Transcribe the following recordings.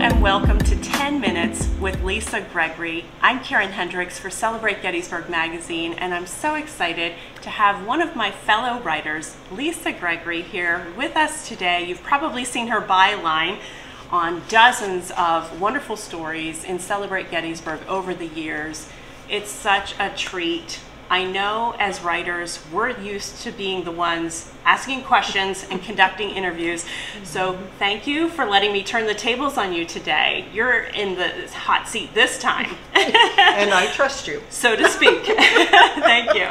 and welcome to 10 Minutes with Lisa Gregory. I'm Karen Hendricks for Celebrate Gettysburg Magazine, and I'm so excited to have one of my fellow writers, Lisa Gregory, here with us today. You've probably seen her byline on dozens of wonderful stories in Celebrate Gettysburg over the years. It's such a treat I know as writers, we're used to being the ones asking questions and conducting interviews. So thank you for letting me turn the tables on you today. You're in the hot seat this time. and I trust you. So to speak. thank you.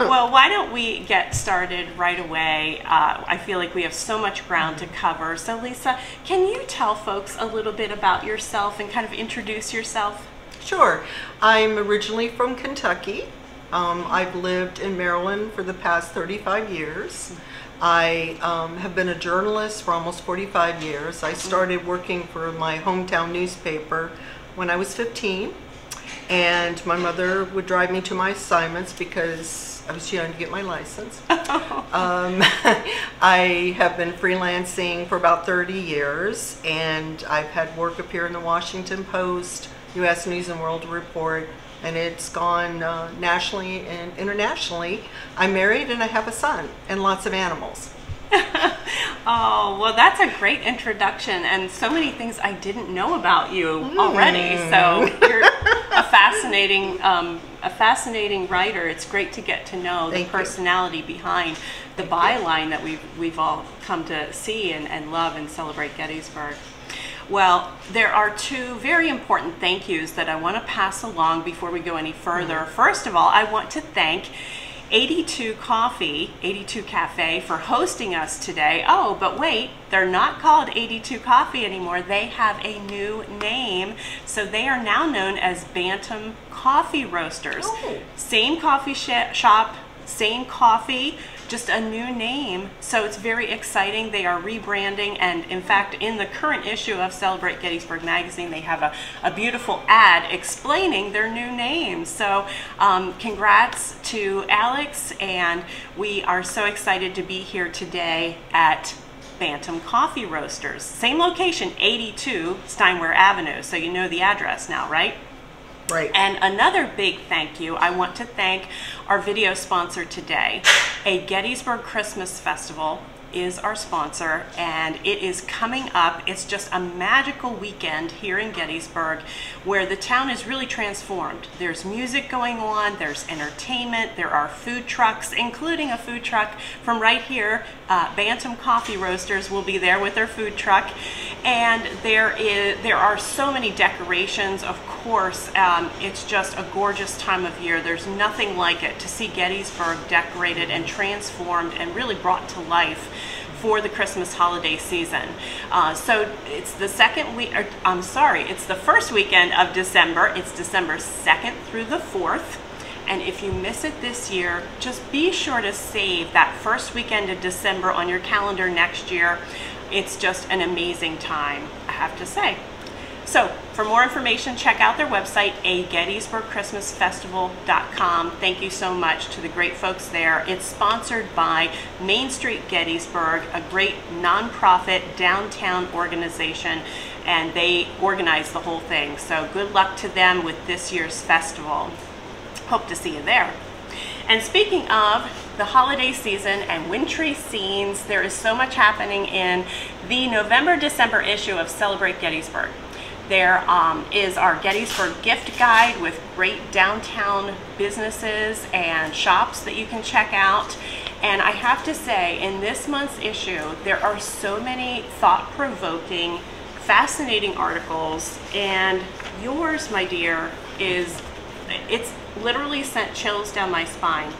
well, why don't we get started right away? Uh, I feel like we have so much ground to cover. So Lisa, can you tell folks a little bit about yourself and kind of introduce yourself? Sure. I'm originally from Kentucky. Um, I've lived in Maryland for the past 35 years. I um, have been a journalist for almost 45 years. I started working for my hometown newspaper when I was 15 and my mother would drive me to my assignments because I was too young to get my license. um, I have been freelancing for about 30 years and I've had work appear in the Washington Post, U.S. News and World Report, and it's gone uh, nationally and internationally. I'm married and I have a son and lots of animals. oh, well, that's a great introduction, and so many things I didn't know about you mm. already. So you're a fascinating, um, a fascinating writer. It's great to get to know Thank the personality you. behind the Thank byline you. that we've we've all come to see and, and love and celebrate Gettysburg. Well, there are two very important thank yous that I want to pass along before we go any further. Mm -hmm. First of all, I want to thank 82 Coffee, 82 Cafe for hosting us today. Oh, but wait, they're not called 82 Coffee anymore. They have a new name. So they are now known as Bantam Coffee Roasters. Oh. Same coffee sh shop, same coffee, just a new name. So it's very exciting. They are rebranding, and in fact, in the current issue of Celebrate Gettysburg Magazine, they have a, a beautiful ad explaining their new name. So um, congrats to Alex, and we are so excited to be here today at Bantam Coffee Roasters. Same location, 82 Steinwehr Avenue. So you know the address now, right? Right. And another big thank you, I want to thank our video sponsor today, a Gettysburg Christmas Festival is our sponsor and it is coming up. It's just a magical weekend here in Gettysburg where the town is really transformed. There's music going on, there's entertainment, there are food trucks, including a food truck from right here. Uh, Bantam Coffee Roasters will be there with their food truck. And there is there are so many decorations, of course. Um, it's just a gorgeous time of year. There's nothing like it to see Gettysburg decorated and transformed and really brought to life for the Christmas holiday season. Uh, so it's the second week, or, I'm sorry, it's the first weekend of December. It's December 2nd through the 4th. And if you miss it this year, just be sure to save that first weekend of December on your calendar next year. It's just an amazing time, I have to say. So for more information, check out their website, a. Thank you so much to the great folks there. It's sponsored by Main Street Gettysburg, a great nonprofit downtown organization, and they organize the whole thing. So good luck to them with this year's festival. Hope to see you there. And speaking of the holiday season and wintry scenes, there is so much happening in the November-December issue of Celebrate Gettysburg. There um, is our Gettysburg gift guide with great downtown businesses and shops that you can check out. And I have to say, in this month's issue, there are so many thought-provoking, fascinating articles. And yours, my dear, is, it's literally sent chills down my spine.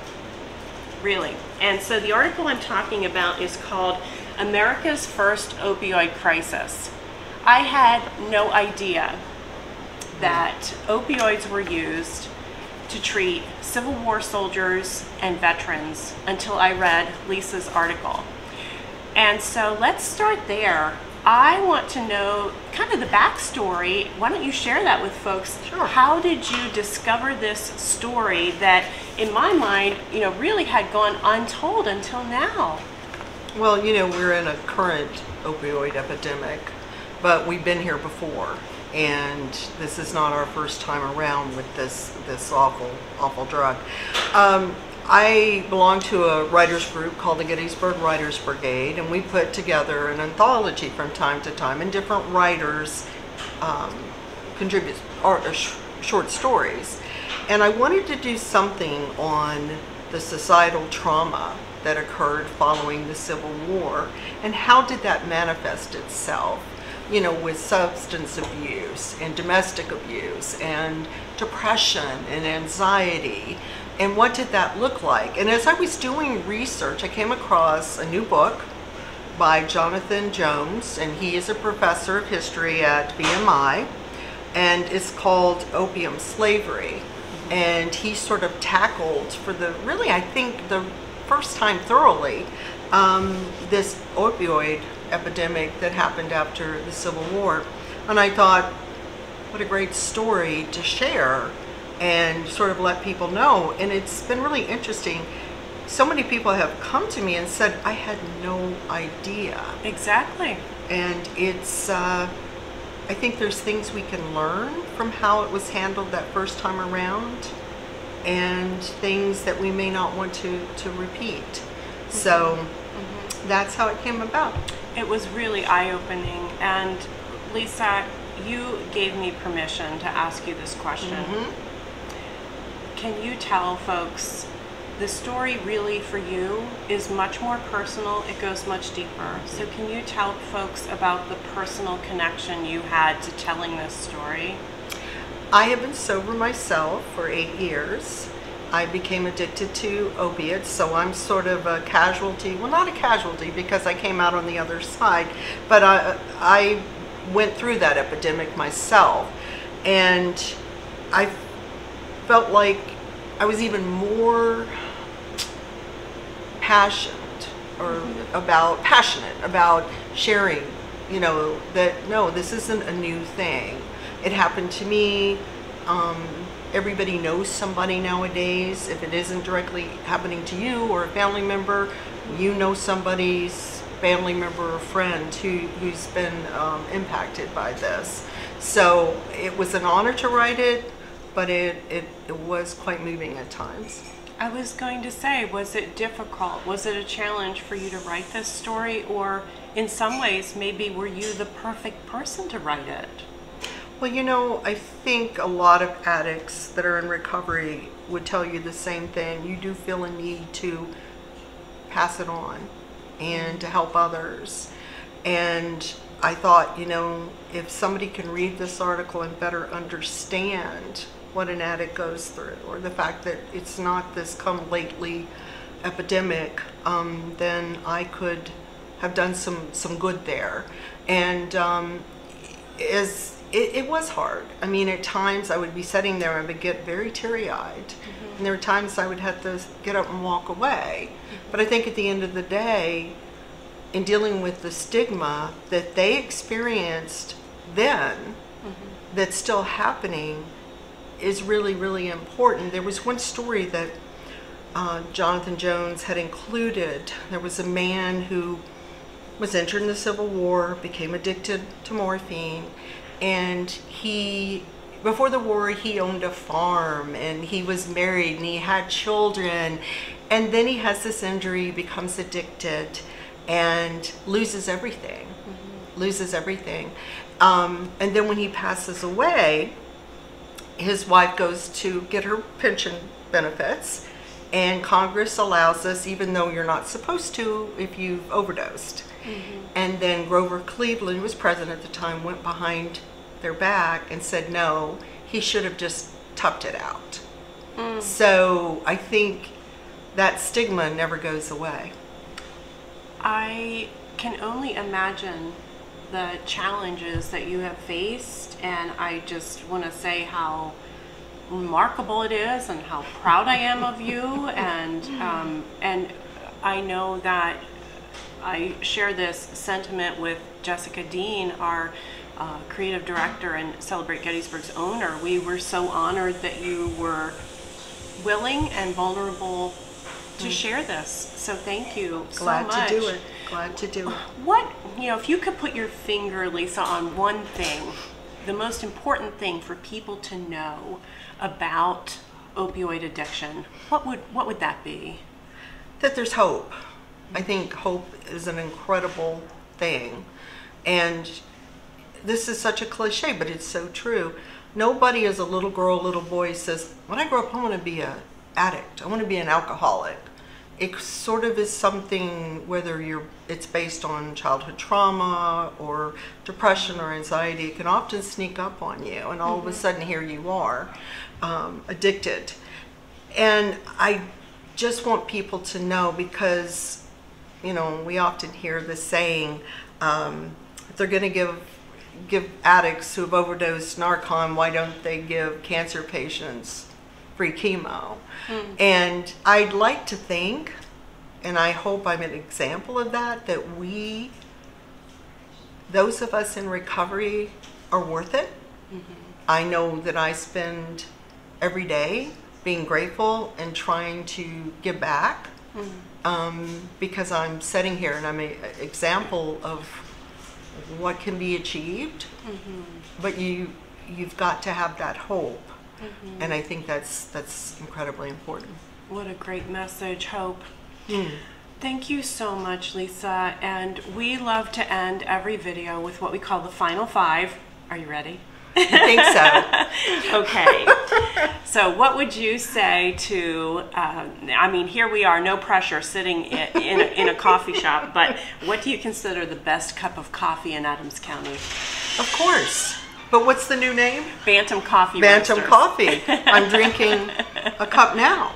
Really. And so the article I'm talking about is called America's First Opioid Crisis. I had no idea that opioids were used to treat Civil War soldiers and veterans until I read Lisa's article. And so let's start there. I want to know kind of the backstory. Why don't you share that with folks? Sure. How did you discover this story that, in my mind, you know, really had gone untold until now? Well, you know, we're in a current opioid epidemic but we've been here before, and this is not our first time around with this this awful awful drug. Um, I belong to a writers group called the Gettysburg Writers Brigade, and we put together an anthology from time to time, and different writers um, contribute or, sh- short stories. And I wanted to do something on the societal trauma that occurred following the Civil War, and how did that manifest itself? You know, with substance abuse and domestic abuse and depression and anxiety and what did that look like? And as I was doing research, I came across a new book by Jonathan Jones, and he is a professor of history at VMI, and it's called Opium Slavery. And he sort of tackled, for the really, I think, the first time thoroughly, um, this opioid epidemic that happened after the Civil War. And I thought, what a great story to share and sort of let people know. And it's been really interesting. So many people have come to me and said, I had no idea. Exactly. And it's, uh, I think there's things we can learn from how it was handled that first time around and things that we may not want to, to repeat. So mm-hmm. that's how it came about. It was really eye opening. And Lisa, you gave me permission to ask you this question. Mm-hmm can you tell folks the story really for you is much more personal, it goes much deeper. So, can you tell folks about the personal connection you had to telling this story? I have been sober myself for eight years. I became addicted to opiates, so I'm sort of a casualty. Well, not a casualty because I came out on the other side, but I, I went through that epidemic myself. And I felt like I was even more passionate or about passionate about sharing, you know, that no, this isn't a new thing. It happened to me. Um, everybody knows somebody nowadays. If it isn't directly happening to you or a family member, you know somebody's family member or friend who, who's been um, impacted by this. So it was an honor to write it but it, it, it was quite moving at times. I was going to say, was it difficult? Was it a challenge for you to write this story? Or in some ways, maybe were you the perfect person to write it? Well, you know, I think a lot of addicts that are in recovery would tell you the same thing. You do feel a need to pass it on and to help others. And I thought, you know, if somebody can read this article and better understand what an addict goes through, or the fact that it's not this come lately epidemic, um, then I could have done some some good there. And um, as it, it, was hard. I mean, at times I would be sitting there and would get very teary-eyed, mm-hmm. and there were times I would have to get up and walk away. Mm-hmm. But I think at the end of the day, in dealing with the stigma that they experienced then, mm-hmm. that's still happening is really, really important. There was one story that uh, Jonathan Jones had included. There was a man who was injured in the Civil War, became addicted to morphine, and he, before the war, he owned a farm and he was married and he had children. And then he has this injury, becomes addicted, and loses everything. Mm-hmm. Loses everything. Um, and then when he passes away, his wife goes to get her pension benefits, and Congress allows us, even though you're not supposed to, if you've overdosed. Mm-hmm. And then Grover Cleveland, who was president at the time, went behind their back and said no, he should have just toughed it out. Mm. So I think that stigma never goes away. I can only imagine the challenges that you have faced, and I just want to say how remarkable it is and how proud I am of you. And um, and I know that I share this sentiment with Jessica Dean, our uh, creative director and Celebrate Gettysburg's owner. We were so honored that you were willing and vulnerable to share this. So thank you so Glad much. to do it. Glad to do it. What, you know, if you could put your finger, Lisa, on one thing, the most important thing for people to know about opioid addiction, what would what would that be? that there's hope. I think hope is an incredible thing. And this is such a cliche, but it's so true. Nobody as a little girl, little boy says, when I grow up, I want to be an addict. I want to be an alcoholic. It sort of is something, whether you're, it's based on childhood trauma or depression or anxiety, it can often sneak up on you. And all of a sudden, here you are, um, addicted. And I just want people to know because, you know, we often hear the saying, um, if they're going to give give addicts who have overdosed Narcan, why don't they give cancer patients free chemo? Hmm. And I'd like to think, and I hope I'm an example of that, that we, those of us in recovery, are worth it. Mm-hmm. I know that I spend every day being grateful and trying to give back hmm. um, because I'm sitting here and I'm an example of what can be achieved. Mm-hmm. But you you've got to have that hope, and I think that's that's incredibly important. What a great message, Hope. Hmm. Thank you so much, Lisa. And we love to end every video with what we call the final five. Are you ready? I think so. Okay. so, what would you say to? Uh, I mean, here we are, no pressure, sitting in, in, a, in a coffee shop. But what do you consider the best cup of coffee in Adams County? Of course. But what's the new name? Bantam Coffee. Bantam Roasters. Coffee. I'm drinking a cup now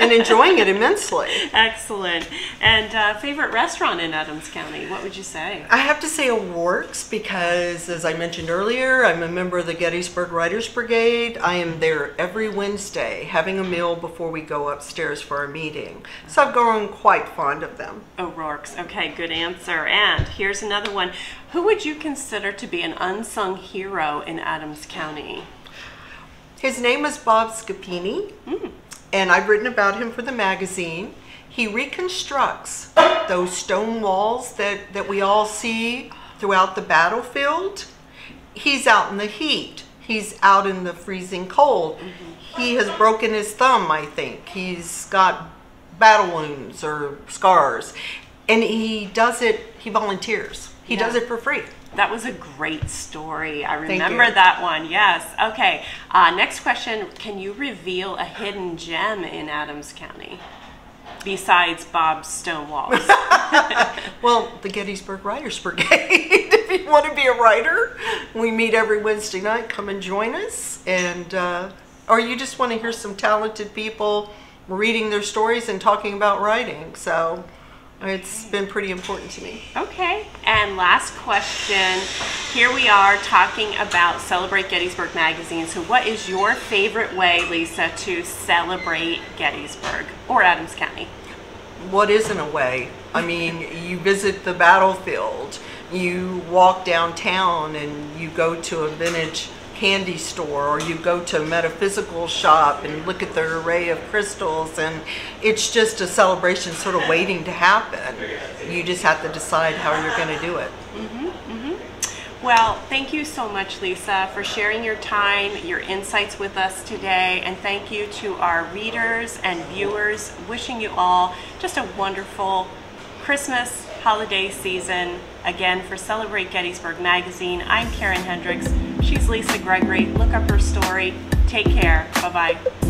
and enjoying it immensely. Excellent. And uh, favorite restaurant in Adams County? What would you say? I have to say O'Rourke's because, as I mentioned earlier, I'm a member of the Gettysburg Writers Brigade. I am there every Wednesday having a meal before we go upstairs for our meeting. So I've grown quite fond of them. O'Rourke's. Okay, good answer. And here's another one. Who would you consider to be an unsung hero in Adams County? His name is Bob Scappini, and I've written about him for the magazine. He reconstructs those stone walls that, that we all see throughout the battlefield. He's out in the heat. He's out in the freezing cold. He has broken his thumb, I think. He's got battle wounds or scars. And he does it, he volunteers. He Yeah. does it for free. That was a great story. I remember that one. Yes. Okay. Uh, next question. Can you reveal a hidden gem in Adams County besides Bob's stone walls? Well, the Gettysburg Writers Brigade. if you want to be a writer, we meet every Wednesday night. Come and join us. And uh, or you just want to hear some talented people reading their stories and talking about writing. So it's been pretty important to me. Okay, and last question. Here we are talking about Celebrate Gettysburg Magazine. So, what is your favorite way, Lisa, to celebrate Gettysburg or Adams County? What isn't a way? I mean, you visit the battlefield, you walk downtown, and you go to a vintage candy store, or you go to a metaphysical shop and look at the array of crystals, and it's just a celebration sort of waiting to happen. You just have to decide how you're going to do it. Mm-hmm, mm-hmm. Well, thank you so much, Lisa, for sharing your time, your insights with us today, and thank you to our readers and viewers. Wishing you all just a wonderful Christmas holiday season. Again, for Celebrate Gettysburg Magazine, I'm Karen Hendricks. She's Lisa Gregory. Look up her story. Take care. Bye bye.